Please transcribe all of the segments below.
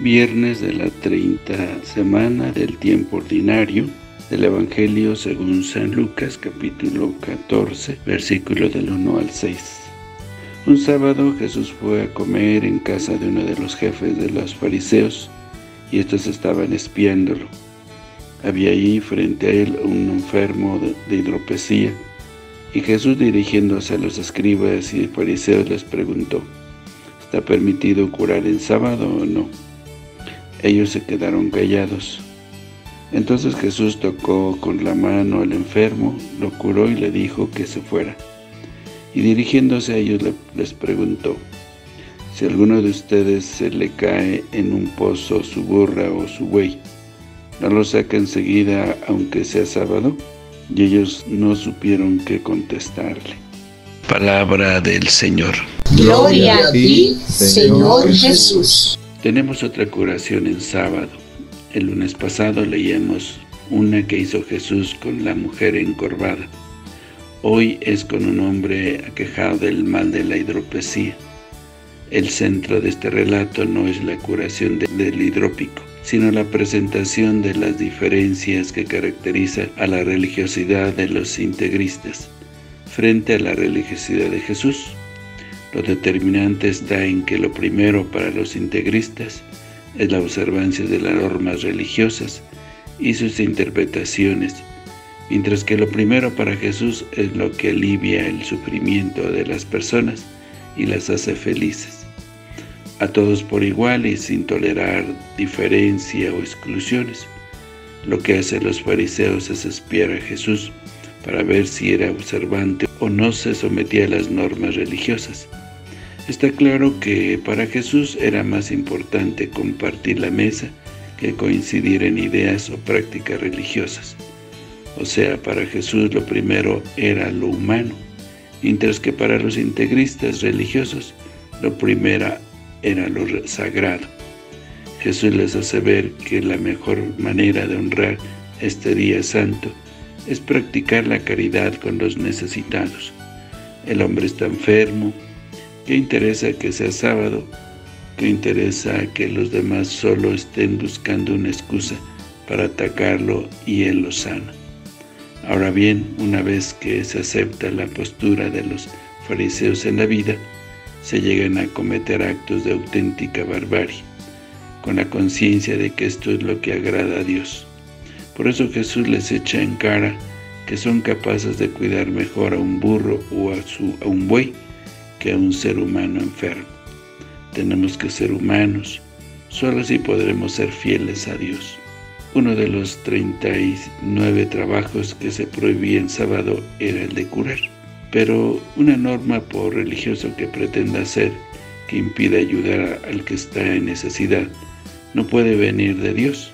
viernes de la 30 semana del tiempo ordinario del Evangelio según San Lucas capítulo 14 versículo del 1 al 6. Un sábado Jesús fue a comer en casa de uno de los jefes de los fariseos y estos estaban espiándolo. Había allí frente a él un enfermo de hidropesía y Jesús dirigiéndose a los escribas y fariseos les preguntó ¿Está permitido curar en sábado o no? Ellos se quedaron callados. Entonces Jesús tocó con la mano al enfermo, lo curó y le dijo que se fuera. Y dirigiéndose a ellos les preguntó, si alguno de ustedes se le cae en un pozo su burra o su buey, ¿no lo saca enseguida aunque sea sábado? Y ellos no supieron qué contestarle. Palabra del Señor. Gloria a ti, Señor Jesús. Tenemos otra curación en sábado. El lunes pasado leíamos una que hizo Jesús con la mujer encorvada. Hoy es con un hombre aquejado del mal de la hidropesía. El centro de este relato no es la curación del hidrópico, sino la presentación de las diferencias que caracterizan a la religiosidad de los integristas frente a la religiosidad de Jesús. Lo determinante está en que lo primero para los integristas es la observancia de las normas religiosas y sus interpretaciones, mientras que lo primero para Jesús es lo que alivia el sufrimiento de las personas y las hace felices. A todos por igual y sin tolerar diferencia o exclusiones. Lo que hacen los fariseos es espiar a Jesús para ver si era observante o no se sometía a las normas religiosas. Está claro que para Jesús era más importante compartir la mesa que coincidir en ideas o prácticas religiosas. O sea, para Jesús lo primero era lo humano, mientras que para los integristas religiosos lo primero era lo sagrado. Jesús les hace ver que la mejor manera de honrar este día santo es practicar la caridad con los necesitados. El hombre está enfermo, ¿qué interesa que sea sábado? ¿Qué interesa que los demás solo estén buscando una excusa para atacarlo y él lo sana? Ahora bien, una vez que se acepta la postura de los fariseos en la vida, se llegan a cometer actos de auténtica barbarie, con la conciencia de que esto es lo que agrada a Dios. Por eso Jesús les echa en cara que son capaces de cuidar mejor a un burro o a, su, a un buey que un ser humano enfermo. Tenemos que ser humanos, solo así podremos ser fieles a Dios. Uno de los 39 trabajos que se prohibía en sábado era el de curar, pero una norma por religioso que pretenda hacer que impida ayudar al que está en necesidad no puede venir de Dios,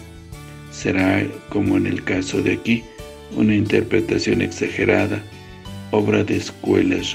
será, como en el caso de aquí, una interpretación exagerada, obra de escuelas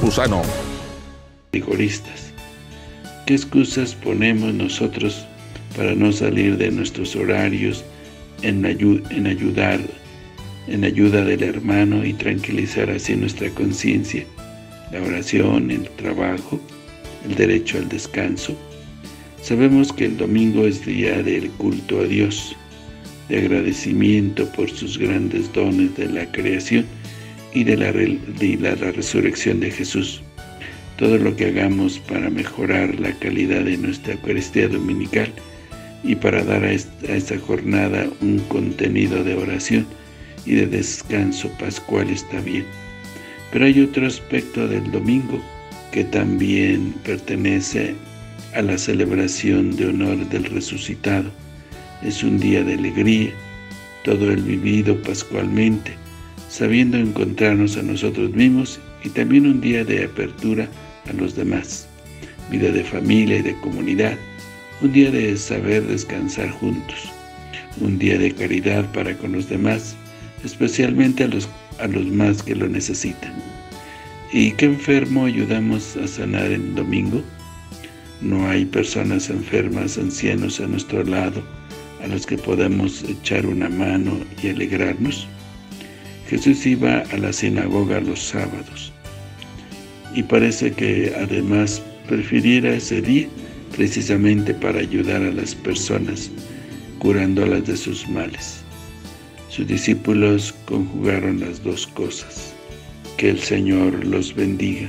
Campusano. Rigoristas. ¿Qué excusas ponemos nosotros para no salir de nuestros horarios en, en ayudar, en ayuda del hermano y tranquilizar así nuestra conciencia? La oración, el trabajo, el derecho al descanso. Sabemos que el domingo es día del culto a Dios, de agradecimiento por sus grandes dones de la creación y de la, resurrección de Jesús. Todo lo que hagamos para mejorar la calidad de nuestra Eucaristía Dominical y para dar a esta, jornada un contenido de oración y de descanso pascual está bien. Pero hay otro aspecto del domingo que también pertenece a la celebración de honor del resucitado. Es un día de alegría, todo el vivido pascualmente, sabiendo encontrarnos a nosotros mismos y también un día de apertura a los demás, vida de familia y de comunidad, un día de saber descansar juntos, un día de caridad para con los demás, especialmente a los, a los más que lo necesitan. ¿Y qué enfermo ayudamos a sanar en domingo? No hay personas enfermas, ancianos a nuestro lado, a los que podamos echar una mano y alegrarnos. Jesús iba a la sinagoga los sábados y parece que además prefiriera ese día precisamente para ayudar a las personas, curándolas de sus males. Sus discípulos conjugaron las dos cosas. Que el Señor los bendiga.